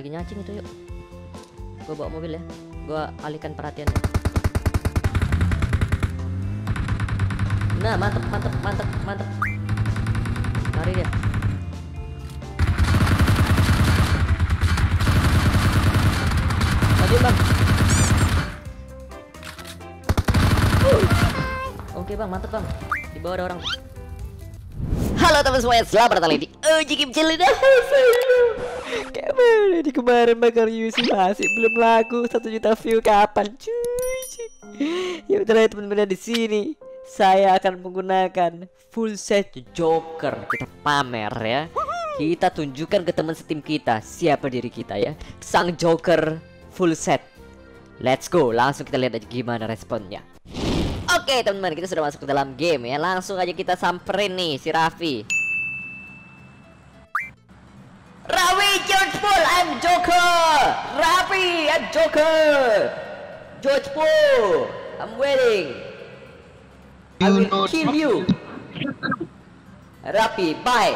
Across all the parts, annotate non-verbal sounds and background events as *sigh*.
Lagi nyacing itu yuk. Gua bawa mobil ya. Gua alihkan perhatiannya. Nah, mantep, mantep, mantep, mantep. Lari dia. Maju bang. Oke bang, mantep bang. Di bawah ada orang. Halo teman semuanya, selamat datang lagi di Uji Game Challenge Kayak mana di kemarin bakar Yusi masih belum laku satu juta view kapan? Cuy? Ya udah teman-teman di sini. Saya akan menggunakan full set Joker. Kita pamer ya. Kita tunjukkan ke teman setim kita siapa diri kita ya. Sang Joker full set. Let's go. Langsung kita lihat aja gimana responnya. Oke teman-teman kita sudah masuk ke dalam game ya. Langsung aja kita samperin nih si Raffi George Paul I'm Joker. Raffi I'm Joker. George Paul I'm waiting I will kill you. Raffi bye.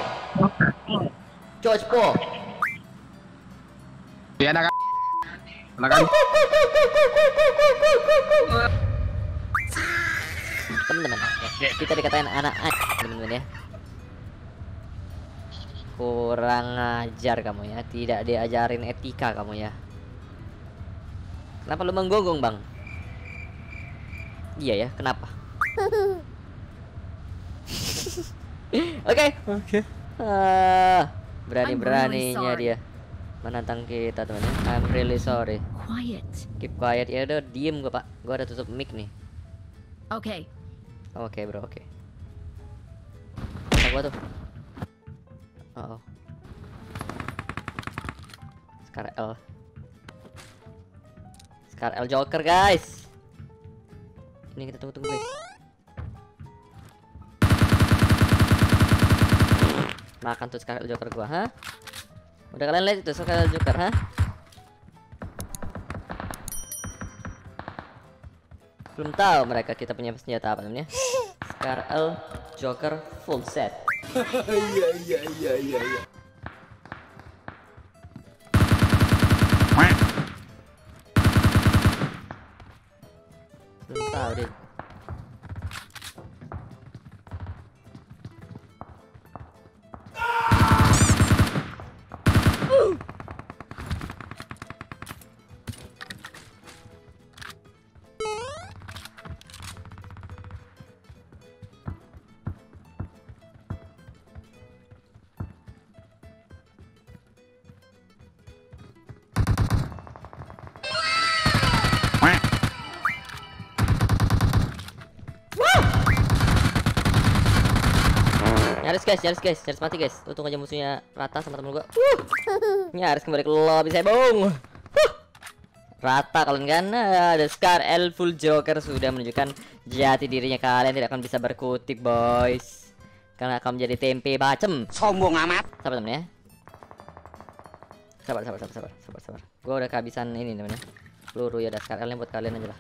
George Paul Dia anak anak teman-teman kita dikatain anak teman-teman ya kurang ajar kamu ya. Tidak diajarin etika kamu ya. Kenapa lu menggonggong bang? Iya ya kenapa? *laughs* Oke. Oke. Ah, berani-beraninya I'm really dia menantang kita teman ya I'm really sorry. Quiet. keep quiet. Ya udah diem gua pak. Gua ada tutup mic nih. Okay. Oke bro, oke. Apa gua tuh? Oh. Scar L. Scar L Joker guys. Ini kita tunggu tunggu guys. Makan tuh Scar L Joker gua, ha? Udah kalian lihat itu Scar L Joker, ha? Belum tahu mereka kita punya senjata apa namanya. *laughs* Scar L Joker full set. 哈哈哈耶耶耶耶耶 Nyaris guys, nyaris guys, nyaris mati guys. Untung aja musuhnya rata sama temen gua. Uh, nyaris kembali ke lobby saya, Bung. Huh. Rata kalian kan ada Scar L full Joker sudah menunjukkan jati dirinya kalian tidak akan bisa berkutik, boys. Karena akan menjadi tempe bacem. sombong amat. Sabar temen ya. Sabar, sabar, sabar, sabar, sabar, sabar. Gua udah kehabisan ini namanya. Peluru ya, ada Scar L-nya buat kalian aja lah.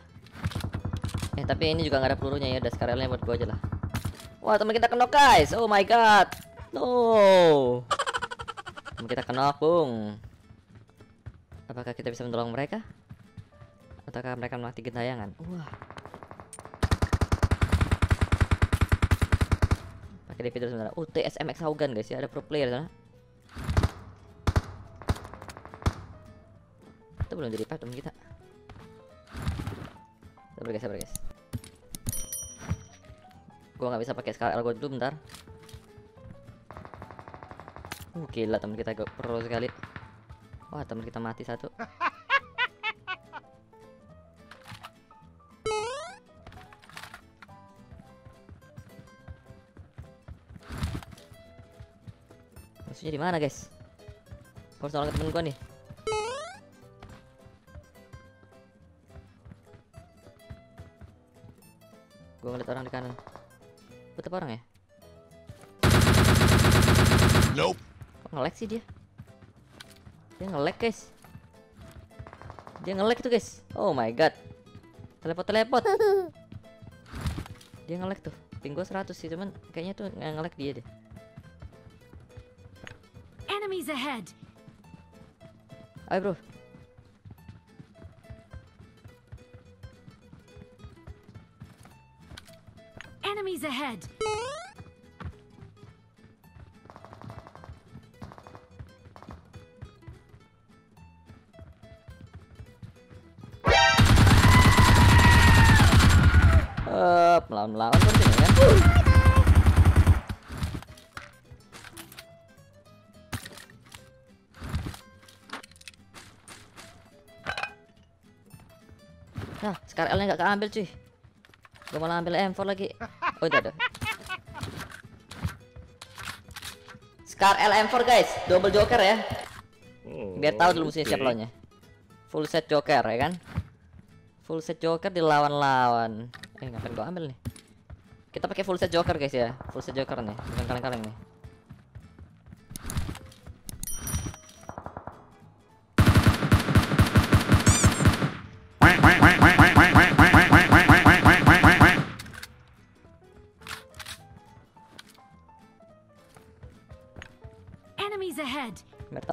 Eh, tapi ini juga nggak ada pelurunya ya, ada Scar L-nya buat gua aja lah. Wah, teman kita kena guys. Oh my god. No. Teman kita kena, Bung. Apakah kita bisa menolong mereka? Ataukah mereka mati gentayangan? Wah. Pakai DP terus sebentar. Oh, TSMX Haugan guys ya, ada pro player sana. Itu belum jadi pak teman kita. Sabar guys, sabar guys. Gua nggak bisa pakai Scar L gua dulu bentar. Uh, gila teman kita go- pro sekali. Wah, teman kita mati satu. Musuhnya di mana, guys? Harus nolong temen gua nih. Gua ngeliat orang di kanan. Betul orang ya? Nope. Kok nge-lag sih dia? Dia nge-lag guys Dia nge-lag tuh guys Oh my god Teleport-teleport Dia nge-lag tuh Ping gua 100 sih cuman kayaknya tuh nggak nge-lag dia deh Enemies ahead. Ayo bro. Enemies ahead! Eh, melawan-melawan kan sini kan. Nah, Scar L nya nggak keambil cuy. Gue malah ambil M4 lagi. Oh, itu ada. Scar L M4 guys, double joker ya. Biar tahu dulu musuhnya siapa lawannya. Full set joker ya kan? Full set joker dilawan-lawan. Eh, ngapain gua ambil nih? Kita pakai full set joker guys ya. Full set joker nih, bukan kaleng-kaleng nih.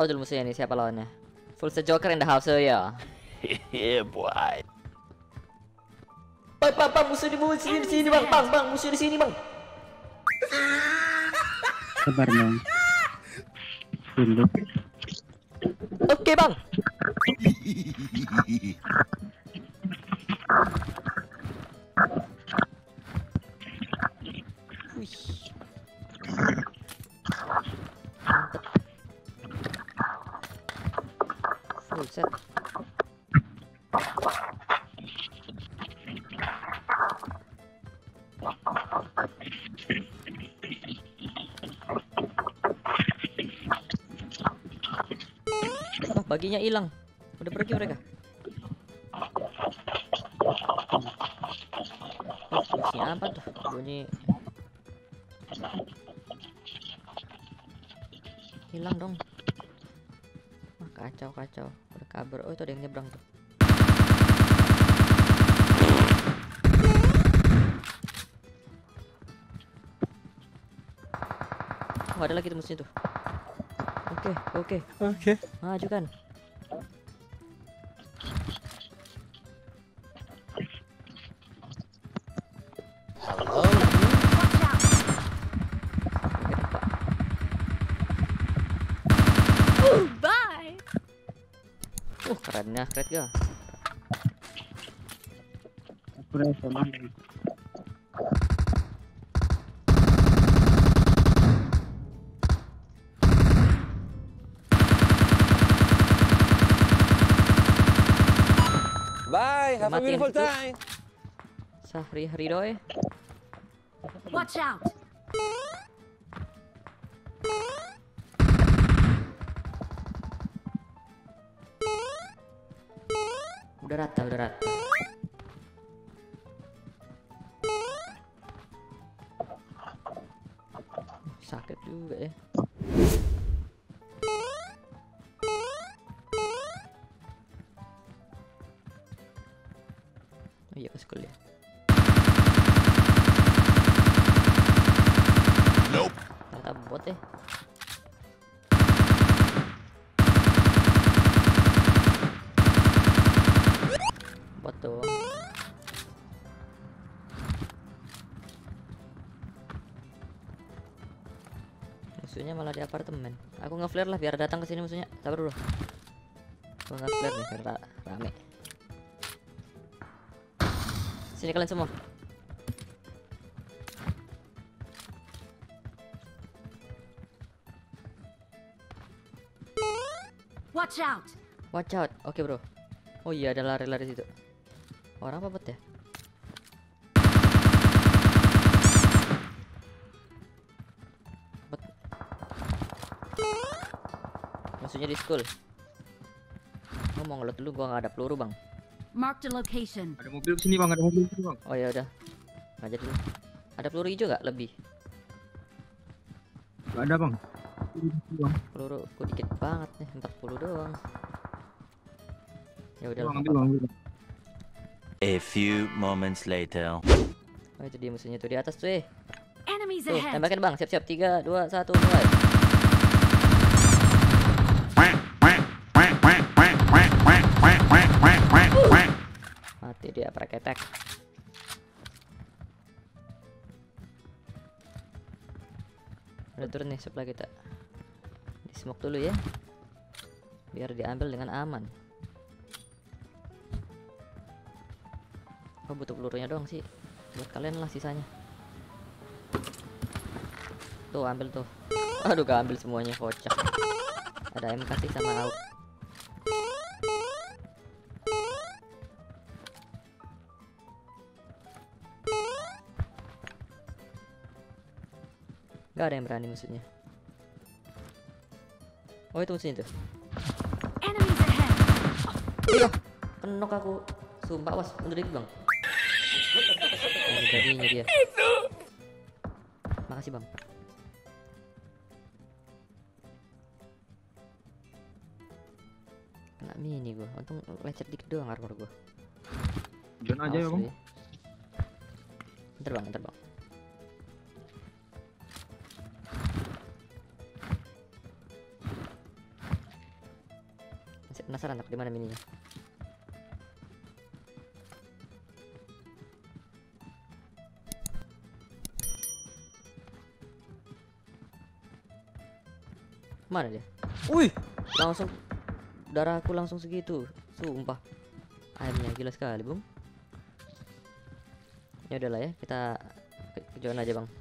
Tahu dulu musuhnya nih siapa lawannya. Full set joker in the house ya. Yeah, boy. Bang, bang, bang, musuh di musuh di sini bang, bang, bang, musuh di sini bang. Sabar dong. Tunduk. Oke, Bang. *laughs* set. Baginya hilang. Udah pergi mereka. Oh, bunyi apa tuh? Bunyi hilang dong. Wah, kacau kacau. Kabur. Oh, itu ada yang nyebrang tuh. Oh, ada lagi tuh musuhnya tuh. Oke, oke. Oke. Maju kan. Oke, Pak. Bye! Uh, kerennya keren ya. Rasa bang. Bye. Have a beautiful time. Sahri Haridoy. Watch out! Udah rata, udah rata. Sakit juga ya. Apartemen. Aku nge-flare lah biar datang ke sini musuhnya. Sabar dulu. Aku nge-flare nih biar ra- rame. Sini kalian semua. Watch out! Watch out. Oke, Bro. Oh iya, ada lari-lari situ. Orang apa bot ya? Maksudnya di school. Mau ngelot dulu gua nggak ada peluru, Bang. Marked a location. Ada mobil sini bang, ada mobil sini bang. Oh ya udah. Nggak jadi dulu. Ada peluru hijau nggak lebih? Gak ada bang. Peluru ku dikit banget nih, 40 doang. Ya udah. A few moments later. Oh itu dia musuhnya tuh di atas tuh. Eh. Enemies Tuh, tembakin Bang. Siap-siap. 3 2 1 mulai. Attack attack udah turun nih supply kita. Di smoke dulu ya. Biar diambil dengan aman. Oh butuh pelurunya doang sih. Buat kalian lah sisanya. Tuh ambil tuh. Aduh gak ambil semuanya kocak. Ada MK sama AUK Gak ada yang berani musuhnya Oh itu musuhnya tuh ahead! Iya. Kenok aku. Sumpah was mundur dikit bang Ada jadinya dia. Makasih bang. Kena mini gua. Untung lecet dikit doang armor gua. Jangan aja ya bang. Bentar bang, bentar bang penasaran aku di mana mininya Mana dia? Wih, langsung darahku langsung segitu. Sumpah. Aimnya gila sekali, Bung. Ya udahlah ya, kita ke- kejauhan aja, Bang.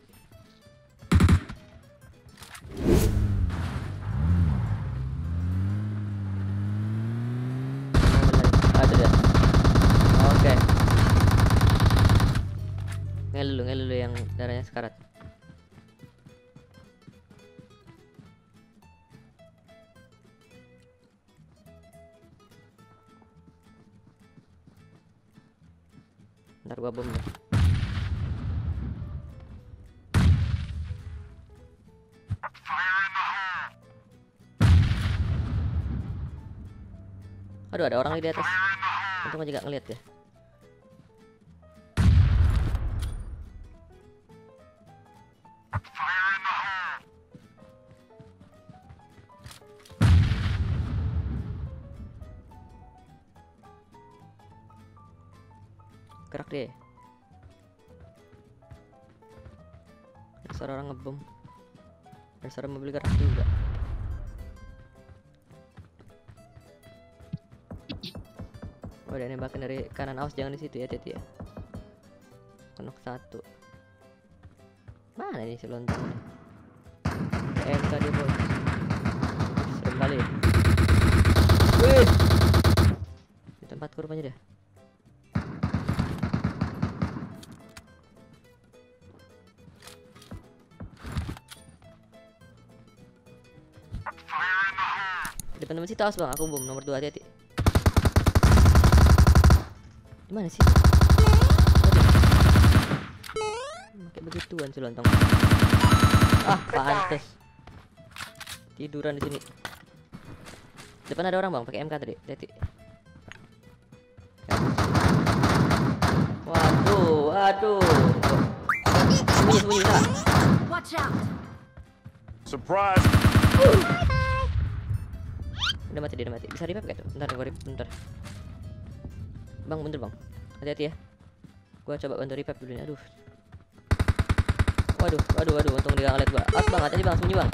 Yang darahnya sekarat. Ntar gua bom. Aduh ada orang lagi di atas. Untung aja gak ngeliat ya. Deh. Ada suara orang ngebom. Ada suara mobil gerak juga. Oh, ada nembakan dari kanan awas jangan di situ ya, Teti ya. Kenok satu. Mana nih si lontong? MK dia bos. Serem kali. Wih. Di tempat kurvanya dia. Depan teman situ awas bang, aku bom nomor 2 hati-hati. Gimana sih? Pakai begituan si lontong. Ah, pantes. Tiduran di sini. Depan ada orang bang, pakai MK tadi. Hati. Waduh, waduh. Sembunyi, sembunyi! Surprise! Udah mati, udah mati. Bisa revive gak tuh? Bentar, gua revive bentar. Bang, bentar bang. Hati-hati ya. Gua coba bantu revive dulu nih. Aduh. Waduh, waduh, waduh. Untung dia ngeliat gua. Awas bang, hati-hati bang. Sembunyi bang.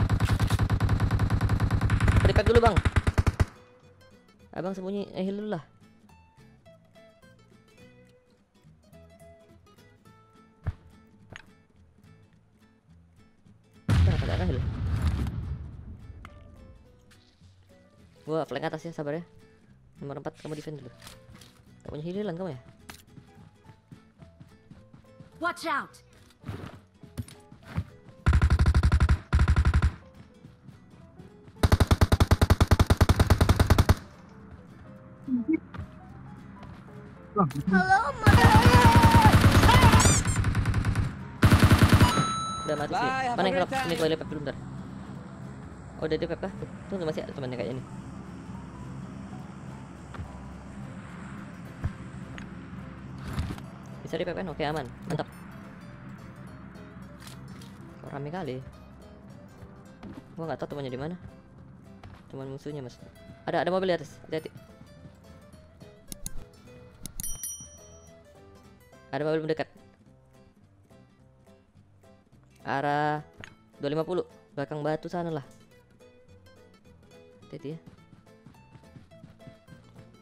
Revive dulu bang. Abang sembunyi, eh dulu lah. Flank atas ya, sabar ya. Nomor 4 kamu defend dulu. Gak punya healan kamu ya? Watch out! Bang, Udah mati sih. Mana yang knock? Ini gua lipat dulu bentar. Oh, udah di kah? Tuh, Tunggu masih ada temannya kayak ini. Bisa di kan? Oke, aman. Mantap. Kok rame kali. Gua nggak tahu temannya di mana. Cuman musuhnya, Mas. Ada ada mobil di atas. Hati-hati. Ada mobil mendekat. Arah 250 belakang batu sana lah. Hati ya.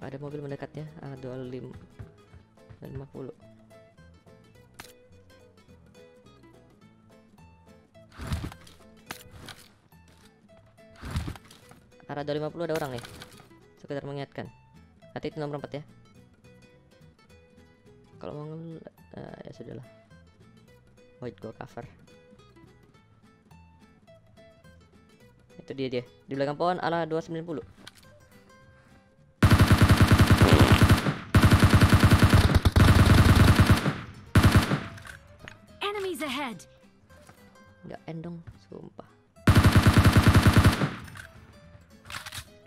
Ada mobil mendekatnya. Ah 25 250. Arah 250 ada orang nih. Sekedar mengingatkan. Hati itu nomor 4 ya. Kalau mau eh, ya sudahlah. Wait gua cover. Itu dia dia. Di belakang pohon ala 290.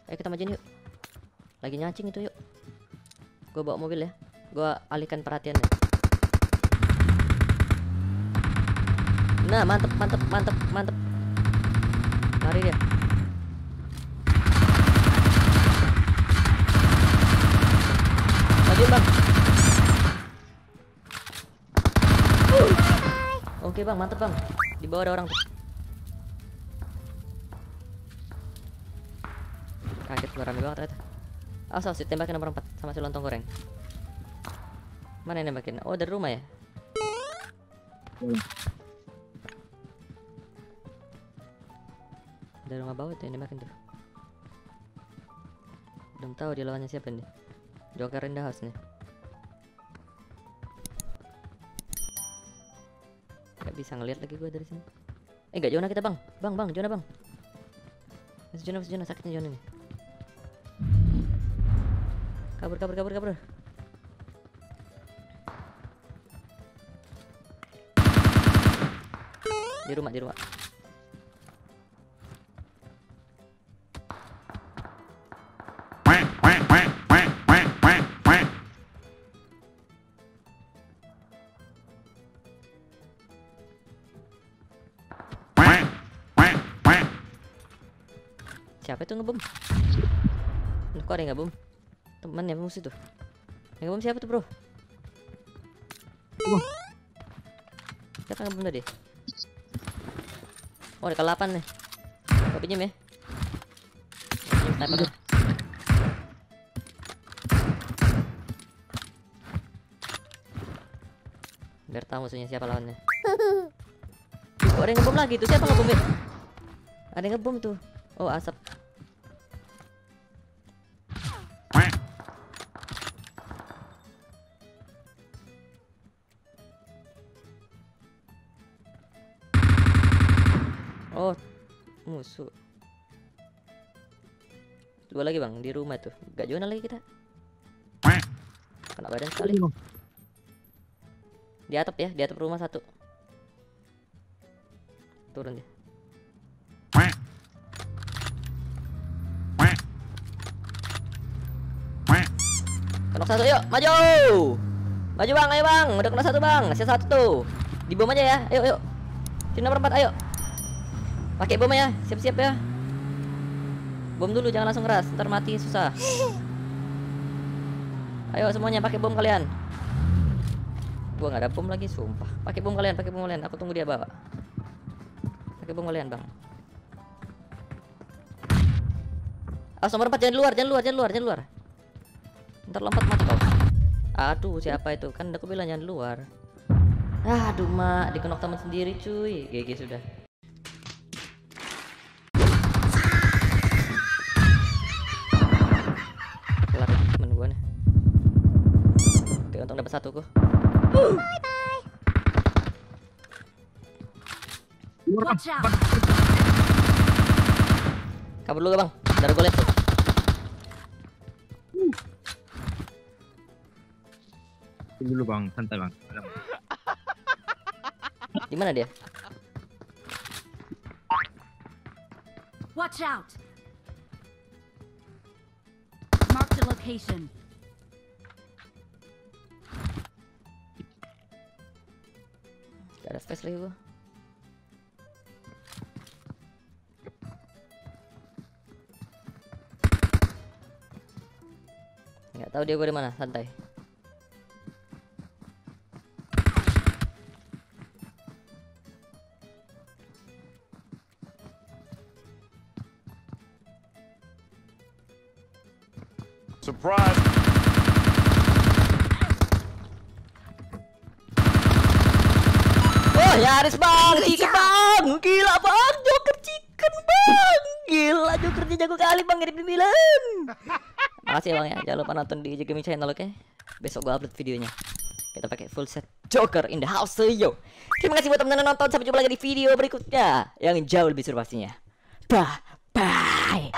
Ayo kita majuin yuk. Lagi nyacing itu yuk. Gua bawa mobil ya. Gua alihkan perhatiannya. Nah, mantep, mantep, mantep, mantep. Lari dia. Majuin bang. Oke bang, mantep bang. Di bawah ada orang tuh. Gua rame banget ternyata. Awas awas ditembakin nomor 4 sama si lontong goreng. Mana yang nembakin? Oh dari rumah ya? Dari rumah bawah tuh yang nembakin tuh. Belum tahu dia lawannya siapa nih. Joker in the house nih. Gak bisa ngeliat lagi gua dari sini. Eh gak Jona kita bang, bang bang Jona bang. Masih Jona masih Jona sakitnya Jona nih. Kabur kabur kabur kabur. Di rumah di rumah. Siapa itu ngebom? Kok ada yang ngebom? Teman ya musuh tuh. Yang ngebom siapa tuh bro? Siapa yang ngebom tadi? Oh ada kelapan nih. Gua pinjem ya. Sniper dulu. Biar tahu musuhnya siapa lawannya. Kok *laughs* ada yang ngebom lagi tuh? Siapa ngebom? Ada yang ngebom tuh. Oh asap. Musuh. Dua lagi bang di rumah tuh. Gak zona lagi kita. Kena badan sekali. Di atap ya, di atap rumah satu. Turun dia. Kena satu yuk, maju. Maju bang, ayo bang. Udah kena satu bang. Sisa satu tuh. Di bom aja ya. Ayo, ayo. Sini nomor empat, ayo. Pakai bom ya, siap-siap ya. Bom dulu, jangan langsung keras, ntar mati susah. Ayo semuanya pakai bom kalian. Gua nggak ada bom lagi, sumpah. Pakai bom kalian, pakai bom kalian. Aku tunggu dia bawa. Pakai bom kalian, bang. Awas nomor 4 jangan luar, jangan luar, jangan luar, jangan luar. Ntar lompat mati kau. Aduh, siapa itu? Kan aku bilang jangan luar. Aduh, mak, dikenok teman sendiri, cuy. GG sudah. Satu gua Watch out! kabur dulu bang darah gua liat tuh Tunggu dulu bang, santai bang. di mana dia Watch out! Mark the location. Ada space lagi gua. Nggak tahu dia gua di mana santai nyaris bang, chicken bang, gila bang, Joker chicken bang, gila Jokernya jago kali bang, ngirip bilang. Makasih bang ya, jangan lupa nonton di Gaming Channel oke? Besok gua upload videonya. Kita pakai full set Joker in the house yo. Terima kasih buat teman-teman nonton, sampai jumpa lagi di video berikutnya yang jauh lebih seru pastinya. Bye bye.